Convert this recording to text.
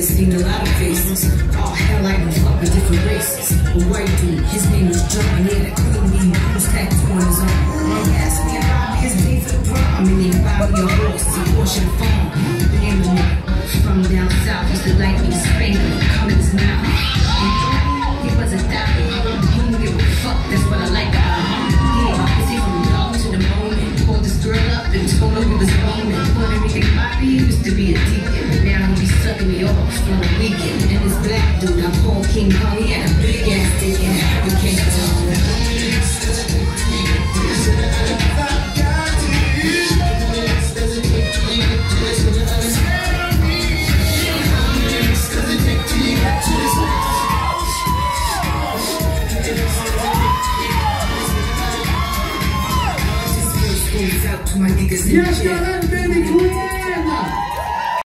Seen a lot of faces. All hell, I can fuck different races. A white dude, his name was John. He a clean weed, was tattooed on his arm. He asked me about his day for the prom, and he a horse, a Porsche farm. The name from down south, used to like me, spank me, come his mouth. He was a doctor, he didn't give a fuck, that's what I like about him. Yeah, I see from the dog to the moment. Pulled this girl up and told her we was roaming. Puerto Rican Bobby used to be a deacon, now he be sucking me off on the weekend. And this black dude, I call King Kong, he had a big ass dick and we goes out uh, to my niggas in Yes, ahead, baby!